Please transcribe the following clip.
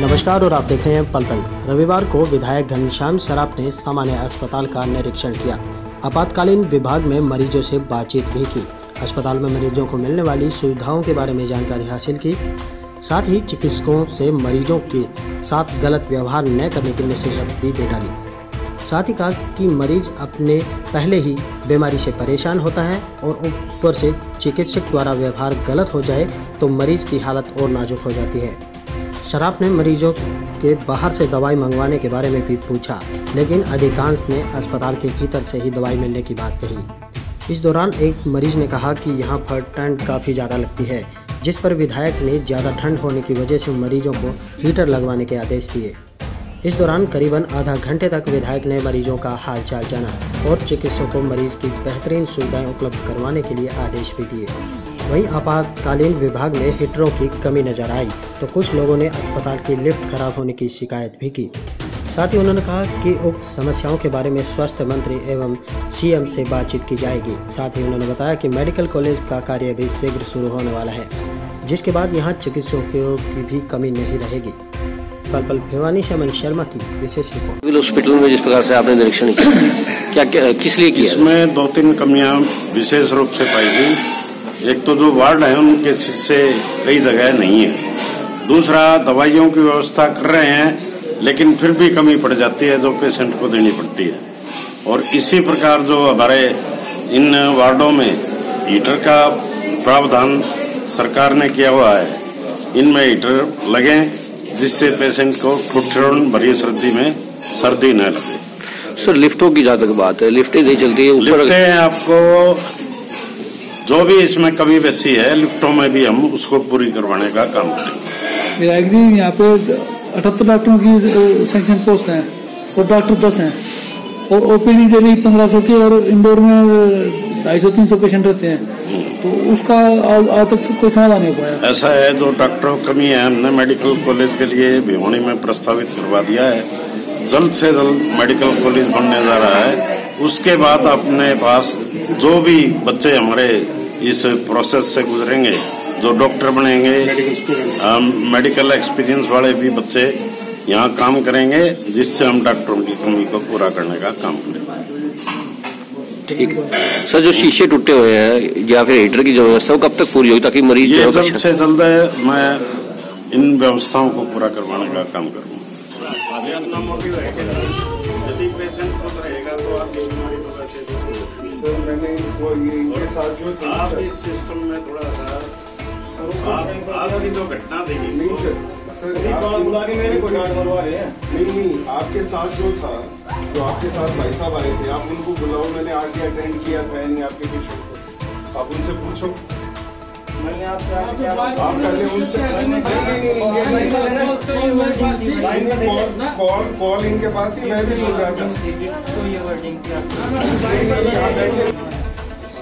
नमस्कार और आप देख रहे हैं पल पल रविवार को विधायक घनश्याम सराफ ने सामान्य अस्पताल का निरीक्षण किया। आपातकालीन विभाग में मरीजों से बातचीत भी की। अस्पताल में मरीजों को मिलने वाली सुविधाओं के बारे में जानकारी हासिल की। साथ ही चिकित्सकों से मरीजों के साथ गलत व्यवहार न करने की नसीहत भी दे डाली। साथ ही कहा कि मरीज़ अपने पहले ही बीमारी से परेशान होता है और ऊपर से चिकित्सक द्वारा व्यवहार गलत हो जाए तो मरीज़ की हालत और नाजुक हो जाती है। शराफ ने मरीजों के बाहर से दवाई मंगवाने के बारे में भी पूछा, लेकिन अधिकांश ने अस्पताल के भीतर से ही दवाई मिलने की बात कही। इस दौरान एक मरीज़ ने कहा कि यहाँ पर ठंड काफ़ी ज़्यादा लगती है, जिस पर विधायक ने ज़्यादा ठंड होने की वजह से मरीजों को हीटर लगवाने के आदेश दिए। इस दौरान करीबन आधा घंटे तक विधायक ने मरीजों का हालचाल जाना और चिकित्सकों को मरीज़ की बेहतरीन सुविधाएँ उपलब्ध करवाने के लिए आदेश भी दिए। वहीं आपातकालीन विभाग में हीटरों की कमी नज़र आई तो कुछ लोगों ने अस्पताल की लिफ्ट खराब होने की शिकायत भी की। साथ ही उन्होंने कहा कि उक्त समस्याओं के बारे में स्वास्थ्य मंत्री एवं सीएम से बातचीत की जाएगी। साथ ही उन्होंने बताया कि मेडिकल कॉलेज का कार्य भी शीघ्र शुरू होने वाला है जिसके बाद यहाँ चिकित्सकों की भी कमी नहीं रहेगी। पल पल भिवानी से अमन शर्मा की विशेष रिपोर्ट। सिविल हॉस्पिटल में जिस प्रकार से आपने निरीक्षण किया क्या, क्या किस लिए किया? इसमें दो तीन कमियाँ विशेष रूप से पाई गई। एक तो जो वार्ड है उनके से कई जगह नहीं है। दूसरा दवाइयों की व्यवस्था कर रहे हैं लेकिन फिर भी कमी पड़ जाती है जो पेशेंट को देनी पड़ती है। और इसी प्रकार जो हमारे इन वार्डों में हीटर का प्रावधान सरकार ने किया हुआ है इनमें हीटर लगे जिससे पेशेंट को ठुठन भरी सर्दी में सर्दी न लगे। सर लिफ्टों की जहाँ तक बात है। लिफ्टें नहीं चलती है ऊपर लिफ्टें आपको जो भी इसमें कमी बेसी है लिफ्टों में भी हम उसको पूरी करवाने का काम करेंगे। विधायक जी यहाँ पे अठहत्तर डॉक्टरों की सेक्शन पोस्ट है और डॉक्टर दस हैं। और ओपीडी डेली पंद्रह सौ की और इंडोर में ढाई सौ तीन सौ पेशेंट रहते हैं। तो उसका आज तक कोई समाधान नहीं हो पाया। ऐसा है जो डॉक्टरों की कमी है हमने मेडिकल कॉलेज के लिए भिवानी में प्रस्तावित करवा दिया है। जल्द से जल्द मेडिकल कॉलेज बनने जा रहा है। उसके बाद अपने पास जो भी बच्चे हमारे इस प्रोसेस से गुजरेंगे जो डॉक्टर बनेंगे मेडिकल एक्सपीरियंस वाले भी बच्चे यहाँ काम करेंगे जिससे हम डॉक्टरों की कमी को पूरा करने का काम करेंगे ठीक। है सर जो शीशे टूटे हुए हैं या फिर हीटर की जो व्यवस्था वो कब तक पूरी होगी ताकि मरीज़ ये जल्द से जल्द मैं इन व्यवस्थाओं को पूरा करवाने का काम करूँगा। यदि पेशेंट खुश रहेगा तो आपकी बीमारी को कैसे सर ये इनके साथ जो आप इस सिस्टम में थोड़ा सा आप आज की घटना देखी नहीं सर सर बुला के मेरे को डांट मरवा रहे हैं नहीं नहीं आपके साथ जो था जो आपके साथ भाई साहब आए थे आप उनको बुलाओ मैंने आके अटेंड किया था नहीं आपके पेशेंट को आप उनसे पूछो मैंने आपसे आप पहले उनसे कॉल इनके पास थी मैं भी सुन रहा था